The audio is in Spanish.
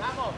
Vamos.